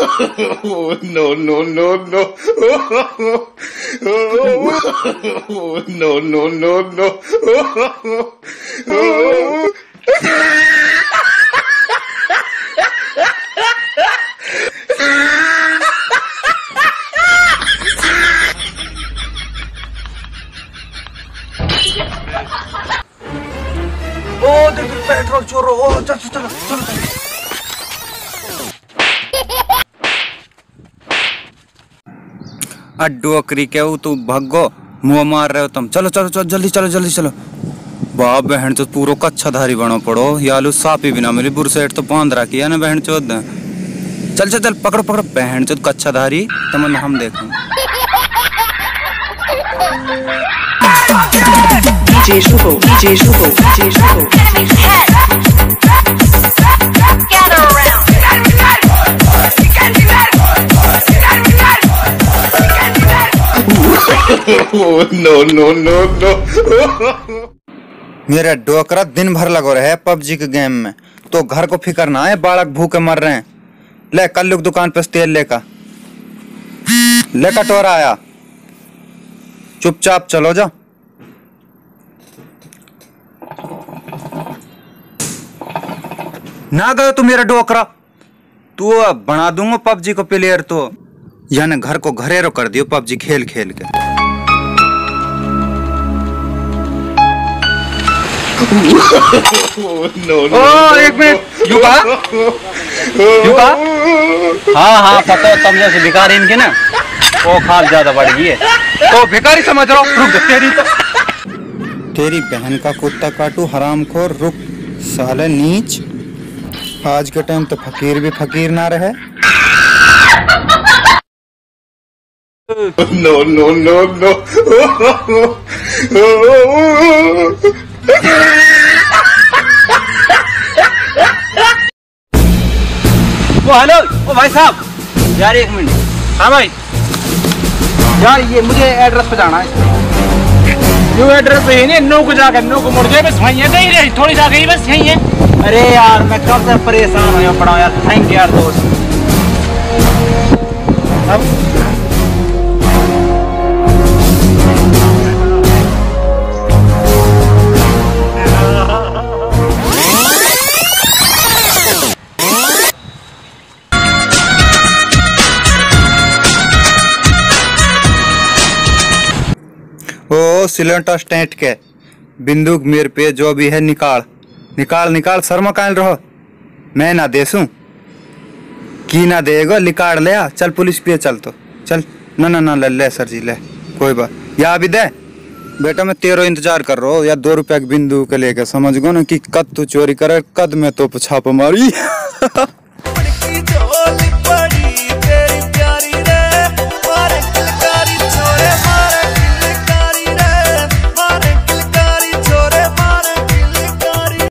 no, no, no, no. no, no, no, no. oh. oh, petrol choro. Oh, chalo, chalo, chalo. चल चल चल के वो तू भगो मुँह मार रहे हो तुम। चलो चलो चलो जल्दी चलो जल्दी चलो। बाप बहन चो पूरो कच्छा धारी बनो पड़ो। यालू सापी बिना मेरी बुरसेट तो बाँध रखी है ना बहन चोद चल चल चल पकड़ो पकड़ो। बहन चो कच्छा धारी तमन हम देखें। DJ DJ DJ No, no, no, no. मेरा डोकरा दिन भर लगो रहे पबजी के गेम में। तो घर को फिकर ना है बालक भूखे मर रहे हैं। ले कल लुक दुकान पे तेल लेका ले कटोरा आया। चुपचाप चलो जा। ना गयो तू मेरा डोकरा। तू बना दूँगा पबजी को प्लेयर तो। यानी घर को घरेरो कर दियो पबजी खेल खेल के। No, no. ओ एक मिनट। युवा युवा हाँ हाँ पता है तुम जैसे भिखारी इनके ना वो खाल ज़्यादा बढ़ गई है। तो भिखारी समझ रहा हूँ। रुक तेरी तो। तेरी बहन का कुत्ता काटू हराम को रुक। साले नीच। आज के टाइम तो फकीर भी फकीर ना रहे। No, no, no, no. वो हेलो, ओ भाई साहब। यार, एक मिनट। हाँ भाई। यार, ये मुझे एड्रेस पे जाना है। जो एड्रेस पे है ना नौ को जाकर नो को मुड़ जाए, बस वहीं है। नहीं रही, थोड़ी सा गई बस यहीं है। अरे यार, मैं कब से परेशान हुआ पड़ा यार। थैंक यू यार, दोस्त। ओ, सिलेंडर स्टैंड के। बिंदुक मेरे पे जो भी है, निकाल। निकाल निकाल शर्मा काल रहो। मैं ना देसू। की ना देगा, निकाल ले आ। चल, पुलिस पे चल तो। चल। ना ना ना, ले ले, सर जी, ले। कोई बात। या अभी दे। बेटा, मैं तेरो इंतज़ार कर रहा हूँ। या दो रुपया बिंदु के लेके समझ गो ना कि कद तू चोरी करे, कद में तो छाप मारी।